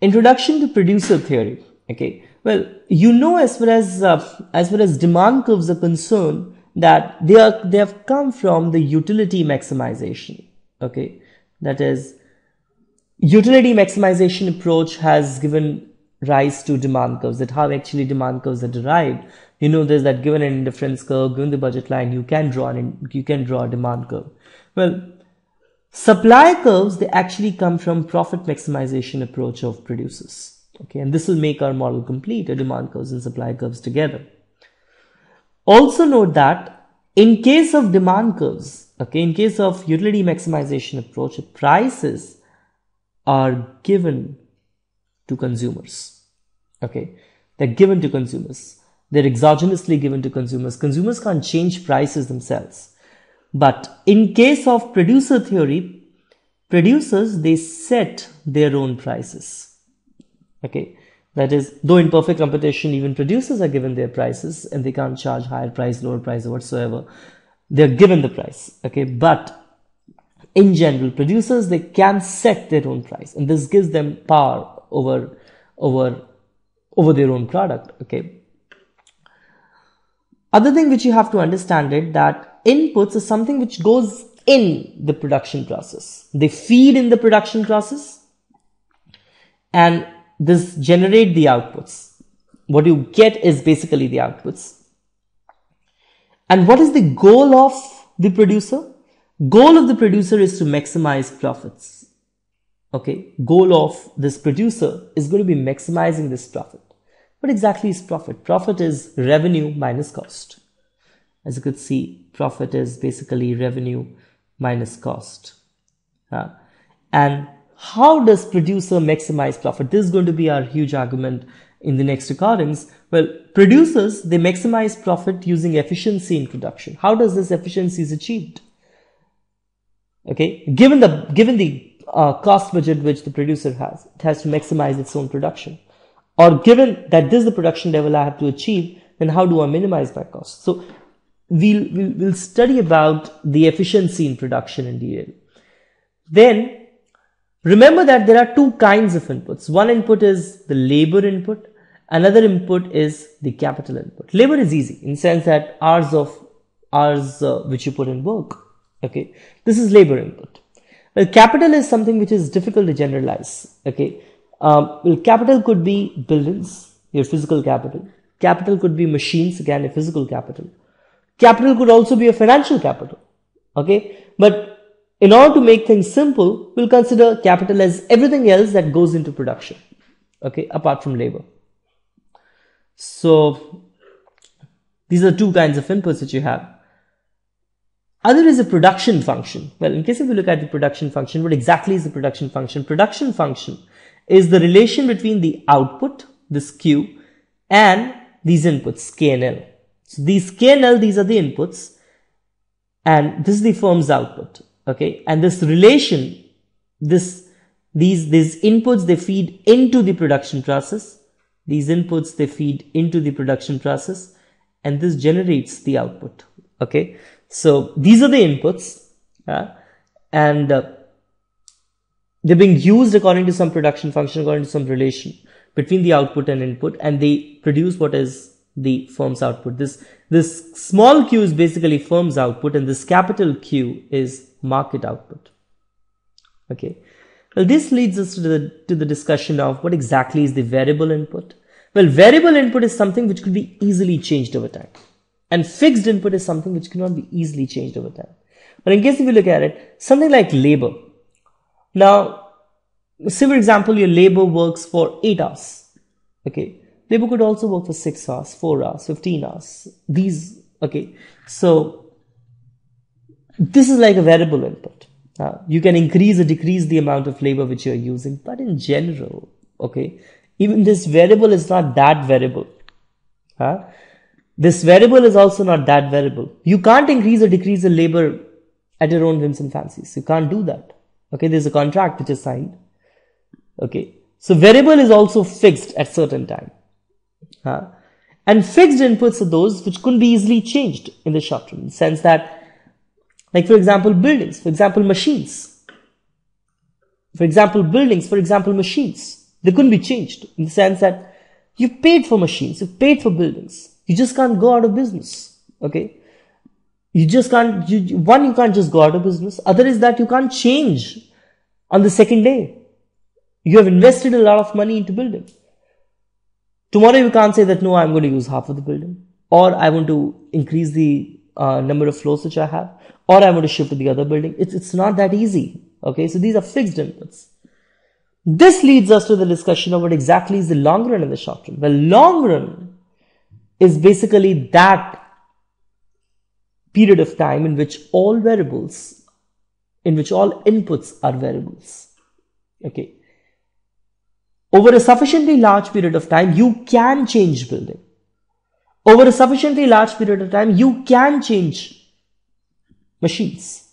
Introduction to producer theory. Okay. Well, you know as far as uh, as far as demand curves are concerned that they are they have come from the utility maximization. Okay. That is utility maximization approach has given rise to demand curves that how actually demand curves are derived you know there's that given an indifference curve given the budget line you can draw an you can draw a demand curve well supply curves they actually come from profit maximization approach of producers okay and this will make our model complete a demand curves and supply curves together also note that in case of demand curves okay in case of utility maximization approach prices are given to consumers. Okay. They're given to consumers. They're exogenously given to consumers. Consumers can't change prices themselves. But in case of producer theory, producers, they set their own prices. Okay. That is, though in perfect competition, even producers are given their prices and they can't charge higher price, lower price, or whatsoever. They're given the price. Okay. But in general, producers, they can set their own price and this gives them power over, over, over their own product. Okay. Other thing which you have to understand it that inputs is something which goes in the production process. They feed in the production process and this generate the outputs. What you get is basically the outputs. And what is the goal of the producer? Goal of the producer is to maximize profits. Okay. Goal of this producer is going to be maximizing this profit. What exactly is profit? Profit is revenue minus cost. As you could see, profit is basically revenue minus cost. Uh, and how does producer maximize profit? This is going to be our huge argument in the next recordings. Well, producers, they maximize profit using efficiency in production. How does this efficiency is achieved? Okay, given the given the uh, cost budget which the producer has, it has to maximize its own production. Or given that this is the production level I have to achieve, then how do I minimize my cost? So we'll, we'll, we'll study about the efficiency in production in detail. Then remember that there are two kinds of inputs. One input is the labor input. Another input is the capital input. Labor is easy in sense that hours of hours uh, which you put in work. Okay, this is labor input. Well, capital is something which is difficult to generalize. Okay, um, well, capital could be buildings, your physical capital. Capital could be machines, again, a physical capital. Capital could also be a financial capital. Okay, but in order to make things simple, we'll consider capital as everything else that goes into production. Okay, apart from labor. So these are two kinds of inputs that you have. Other is a production function. Well, in case if we look at the production function, what exactly is the production function? Production function is the relation between the output, this Q, and these inputs, K and L. So these K these are the inputs, and this is the firm's output. Okay, and this relation, this, these, these inputs, they feed into the production process. These inputs, they feed into the production process, and this generates the output. Okay, so these are the inputs uh, and uh, they're being used according to some production function, according to some relation between the output and input and they produce what is the firm's output. This, this small q is basically firm's output and this capital Q is market output. Okay. Well, this leads us to the, to the discussion of what exactly is the variable input. Well, variable input is something which could be easily changed over time. And fixed input is something which cannot be easily changed over time. But in case if you look at it, something like labor. Now, say for example, your labor works for 8 hours. Okay. Labor could also work for 6 hours, 4 hours, 15 hours. These, okay. So, this is like a variable input. Uh, you can increase or decrease the amount of labor which you're using, but in general, okay, even this variable is not that variable. Huh? This variable is also not that variable. You can't increase or decrease the labor at your own whims and fancies. You can't do that. Okay, there's a contract which is signed. Okay, so variable is also fixed at certain time. Huh? And fixed inputs are those which couldn't be easily changed in the short term, in the sense that, like for example, buildings, for example, machines. For example, buildings, for example, machines. They couldn't be changed in the sense that you paid for machines, you paid for buildings. You just can't go out of business. Okay. You just can't, you, one, you can't just go out of business. Other is that you can't change on the second day. You have invested a lot of money into building. Tomorrow you can't say that, no, I'm going to use half of the building or I want to increase the uh, number of floors which I have or I want to shift to the other building. It's, it's not that easy. Okay. So these are fixed inputs. This leads us to the discussion of what exactly is the long run and the short run. Well, long run is basically that period of time in which all variables, in which all inputs are variables. Okay. Over a sufficiently large period of time, you can change building. Over a sufficiently large period of time, you can change machines.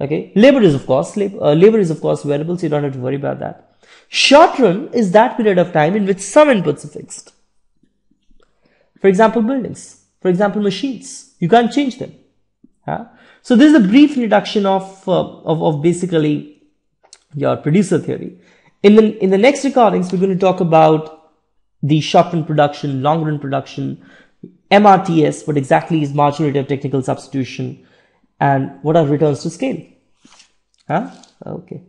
Okay, labor is of course labor, uh, labor is of course variable, so you don't have to worry about that. Short run is that period of time in which some inputs are fixed. For example, buildings. For example, machines. You can't change them. Huh? So this is a brief introduction of, uh, of, of basically your producer theory. In the, in the next recordings, we're going to talk about the short run production, long run production, MRTS, what exactly is marginal rate of technical substitution, and what are returns to scale. Huh? Okay.